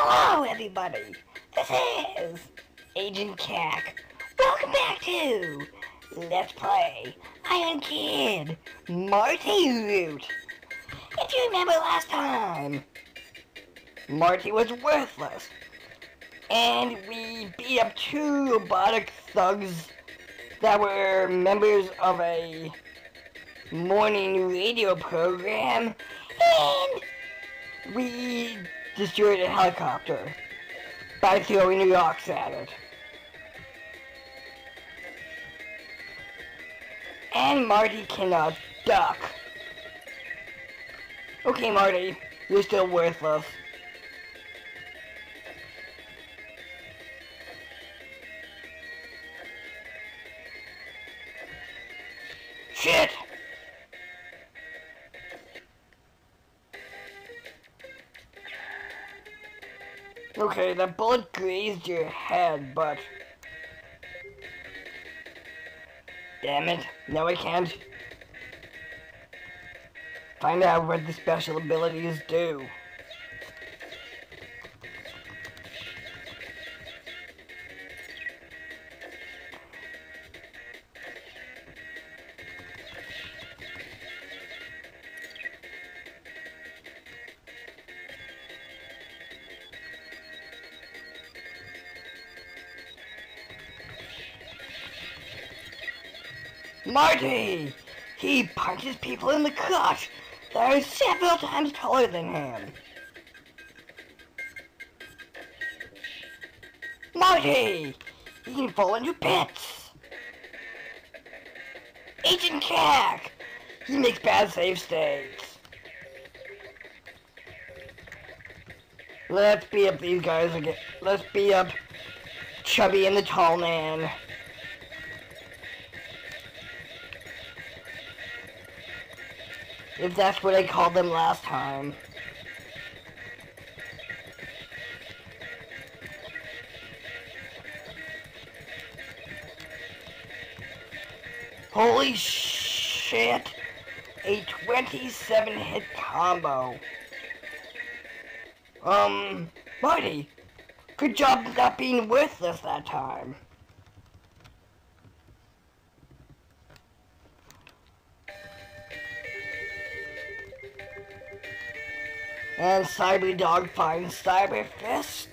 Hello, everybody. This is Agent Cack. Welcome back to Let's Play Iron Kid Marty Route. If you remember last time, Marty was worthless. And we beat up two robotic thugs that were members of a morning radio program. And we destroyed a helicopter by throwing rocks at it. And Marty cannot duck. Okay, Marty, you're still worthless. Okay, that bullet grazed your head, but... Damn it, no I can't. Find out what the special abilities do. Marty! He punches people in the crotch that are several times taller than him. Marty! He can fall into pits. Agent Cack! He makes bad save states. Let's beat up these guys again. Let's beat up Chubby and the Tall Man. If that's what I called them last time. Holy shit! A 27 hit combo. Um, Marty, good job not being worthless that time. And Cyber Dog finds Cyber Fist.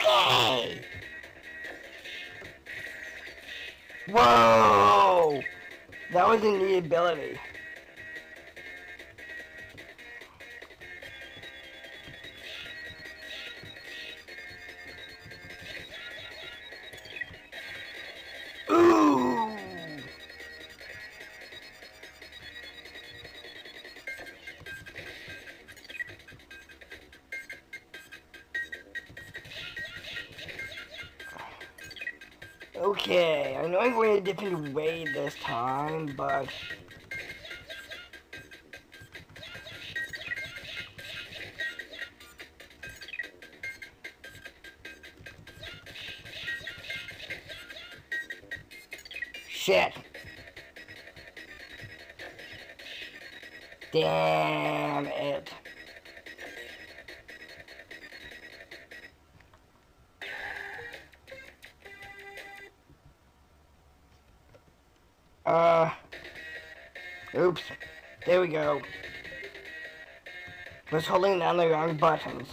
Okay! Whoa! That was a neat ability. Okay, I know I'm going a different way this time, but... Shit. Damn it. Oops. There we go. Was holding down the wrong buttons.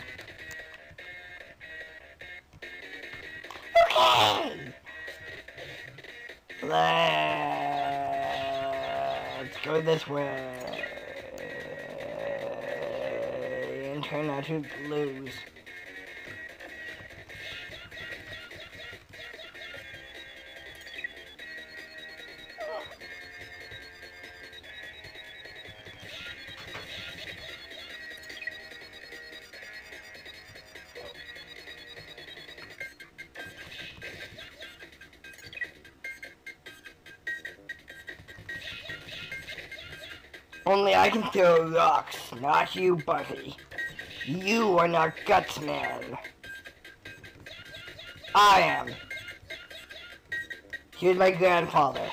Okay! Let's go this way. And try not to lose. Only I can throw rocks, not you, buddy. You are not Guts Man. I am. Here's my grandfather.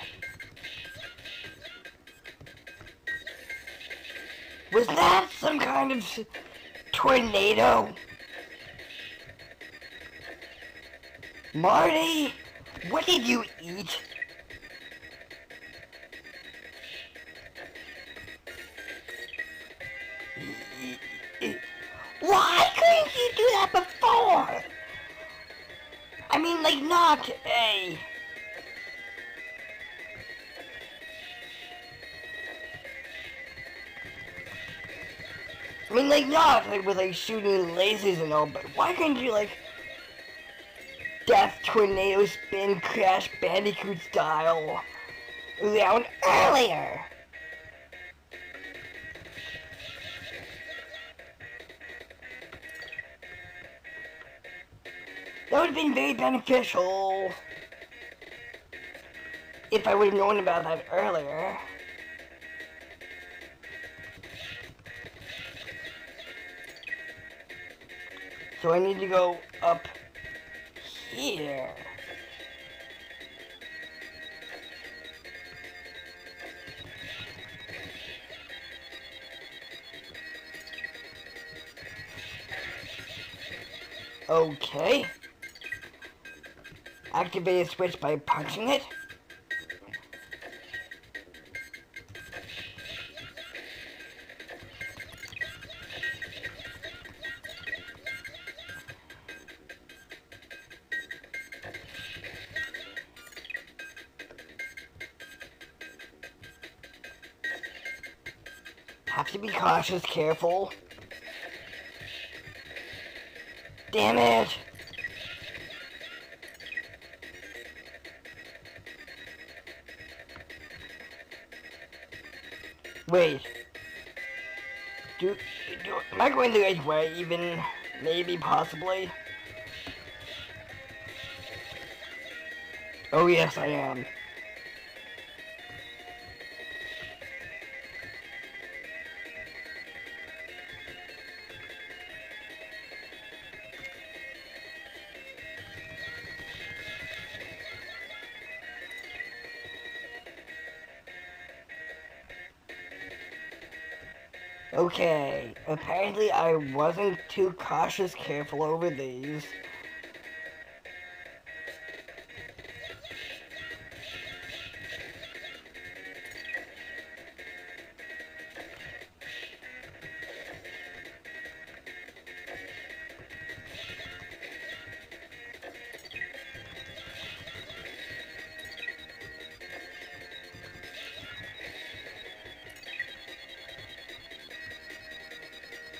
Was that some kind of tornado? Marty, what did you eat? I mean, like, not like with like shooting lasers and all, but why couldn't you like death tornado spin crash bandicoot style around earlier? That would have been very beneficial if I would have known about that earlier. So I need to go up here. Okay. Activate a switch by punching it. Have to be cautious, careful. Damn it! Wait. Do, do, am I going the right way even? Maybe, possibly? Oh yes, I am. Okay, apparently I wasn't too cautious careful over these.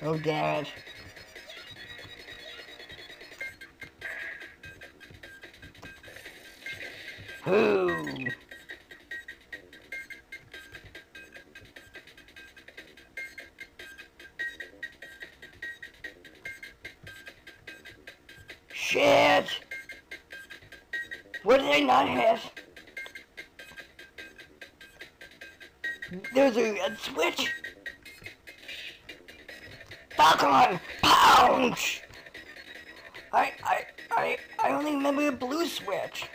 Oh, it. Who? Shit! What did I not have? There's a red switch? Falcon! Pounce! I, I, I, I only remember a blue switch.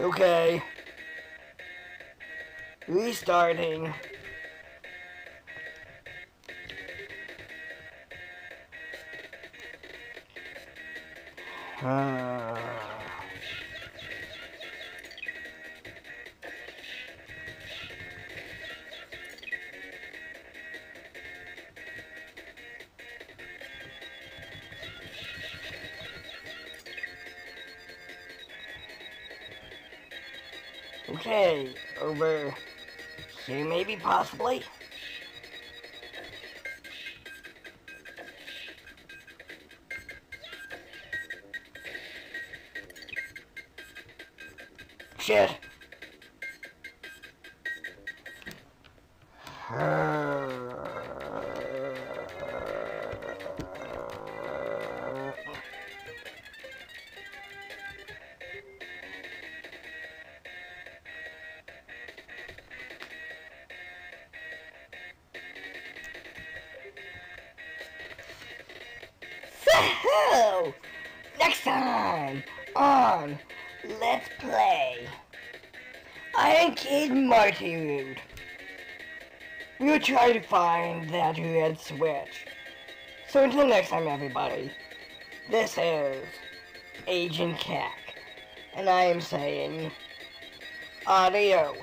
Okay. Restarting. Uh... Okay, over here maybe, possibly? Shit. Woohoo! Next time on Let's Play. Iron Kid Marty Route. We'll try to find that red switch. So until next time, everybody, this is Agent Cack, and I am saying adios.